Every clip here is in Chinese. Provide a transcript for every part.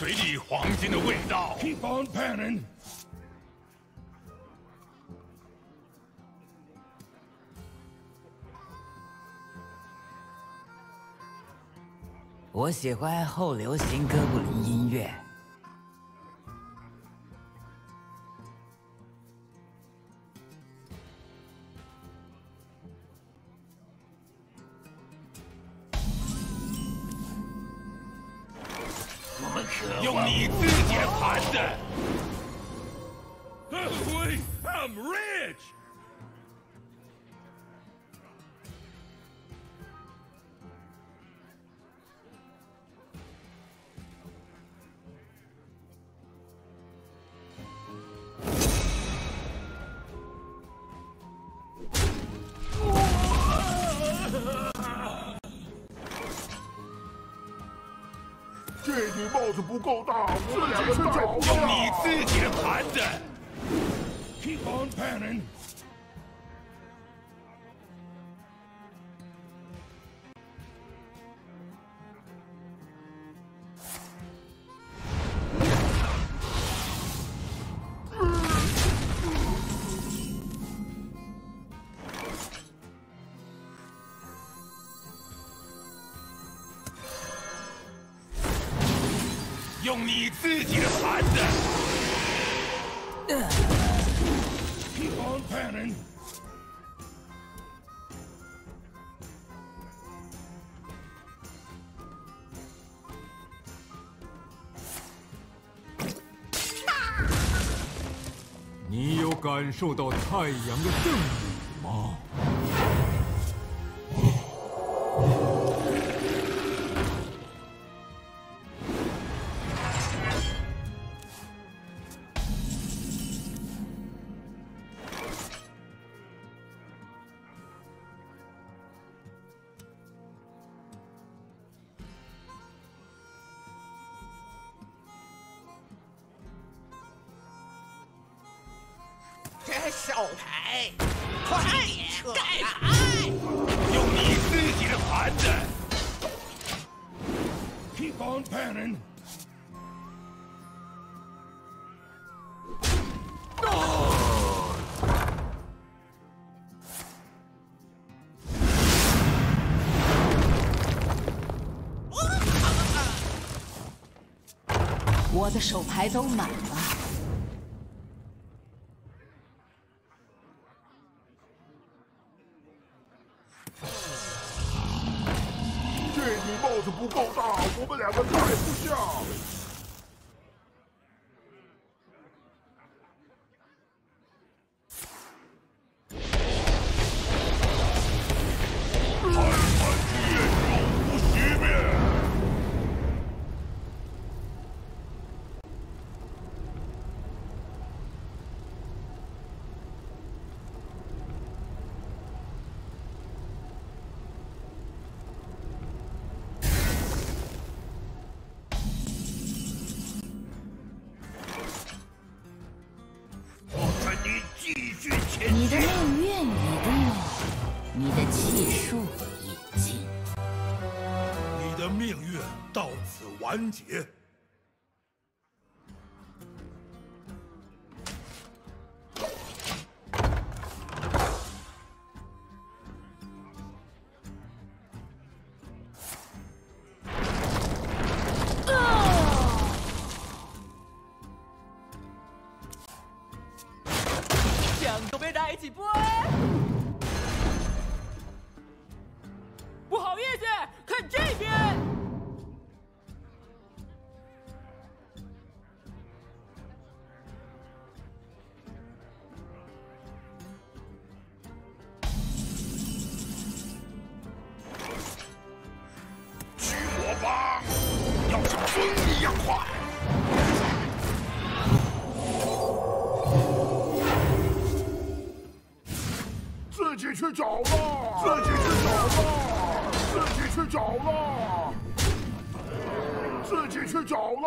嘴里黄金的味道。Keep on panning. 我喜欢后流行哥布林音乐。用你自己盘的。这顶帽子不够大，我们两个去找用你自己的盘子。Keep on panning. 用你自己的盘子。Keep on panning. 你有感受到太阳的正午吗？手牌，快扯开！用你自己的盘子。Keep on panning. 我的手牌都满了。继续前进你的。命运已定，你的气数已尽。你的命运到此完结。一起播？不好意思，看这边。去我吧，要像风一样快。去找吧，自己去找吧，自己去找了，自己去找了。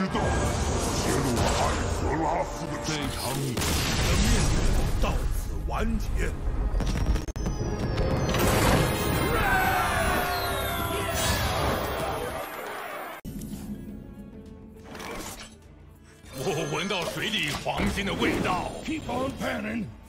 知道揭露艾泽拉斯的这场你的命运到此完结。我闻到水里黄金的味道。Keep on panning。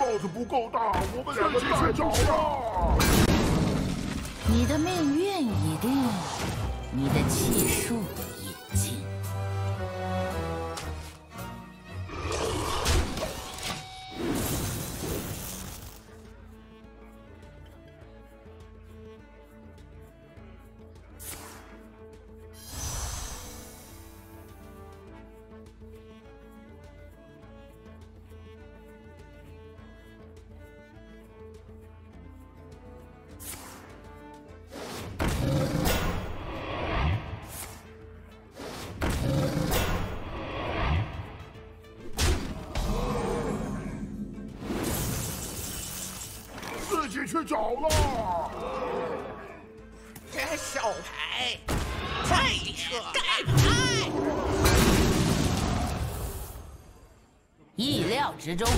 帽子不够大，我们自己去找吧。你的命运已定，你的气数去找了。这小牌，快点盖牌！意料之中。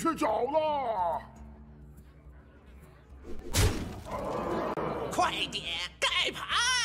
去找了。快点盖盘！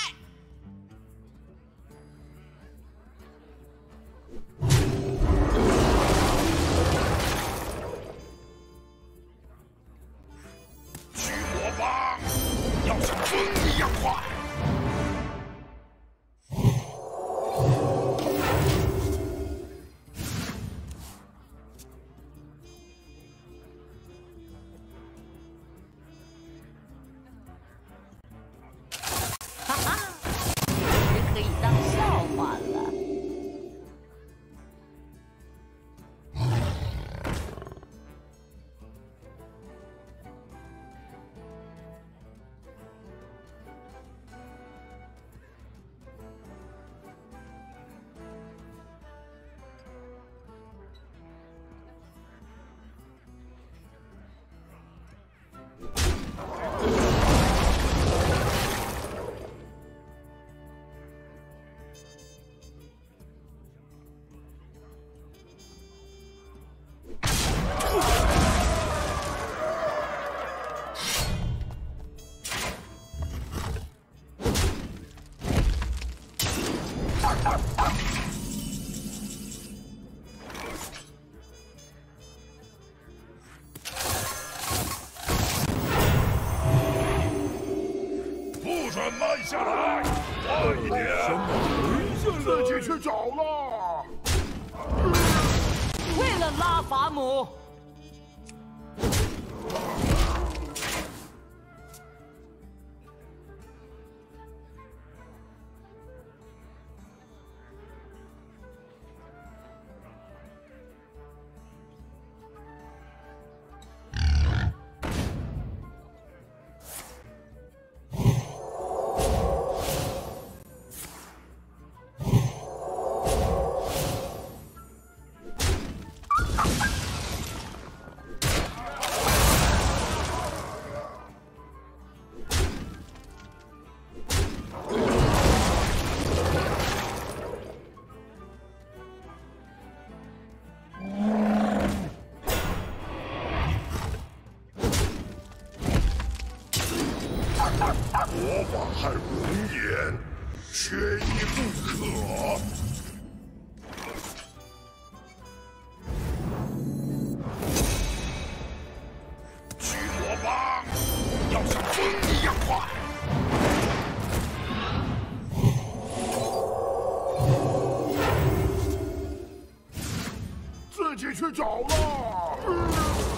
吃饺子，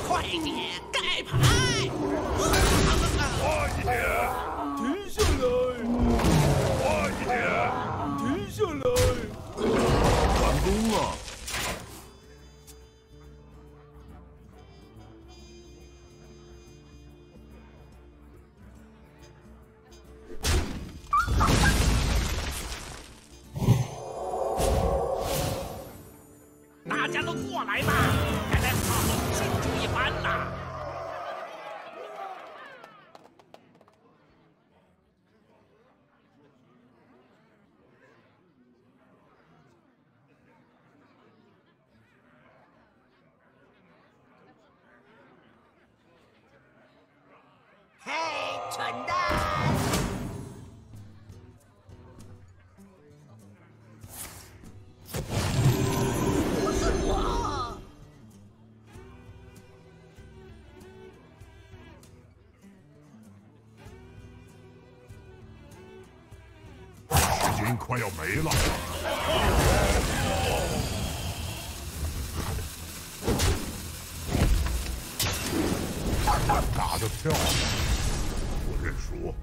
快点。快要没了。打的漂亮我认输。